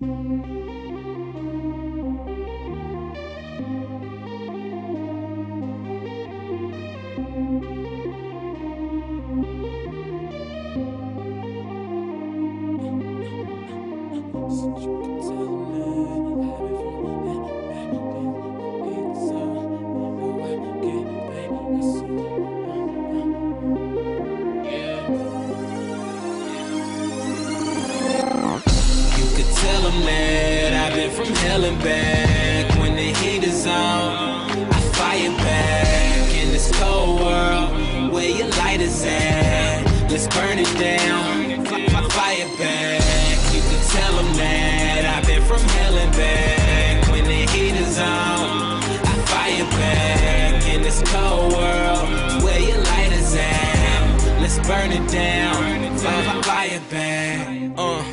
from hell and back when the heat is on. I fire back in this cold world where your light is at. Let's burn it down. Fire back. You can tell them that I've been from hell and back when the heat is on. I fire back in this cold world where your light is at. Let's burn it down. Fire back. Uh.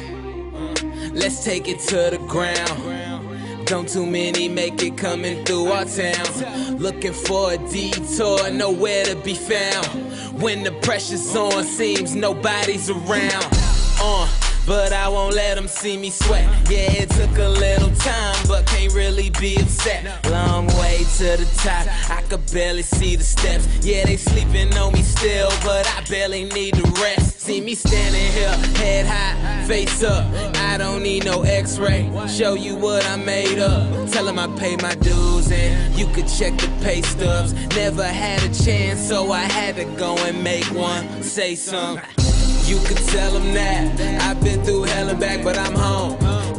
Let's take it to the ground. Don't too many make it coming through our town. Looking for a detour, nowhere to be found. When the pressure's on, seems nobody's around. Uh, but I won't let them see me sweat. Yeah, it took a little time, but can't really be upset. Long way to the top, I could barely see the steps. Yeah, they sleeping on me still, but I barely need the rest. See me standing here, head high, face up. I don't need no x ray. Show you what I made up. Tell them I pay my dues and you could check the pay stubs. Never had a chance, so I had to go and make one. Say something. You could tell them that I've been through hell and back, but I'm home.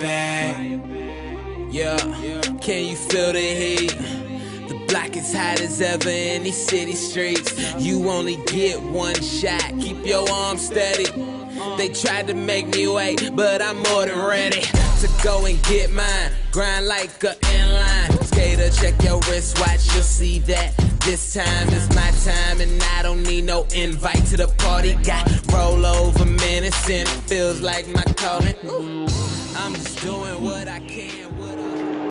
back. Yeah, can you feel the heat? The block is hot as ever in these city streets. You only get one shot, keep your arms steady. They tried to make me wait, but I'm more than ready to go and get mine. Grind like a inline. Skater, check your wristwatch, you'll see that this time is my time, and I don't need no invite to the party. Got roll over minutes, and it feels like my calling. I'm just doing what I can.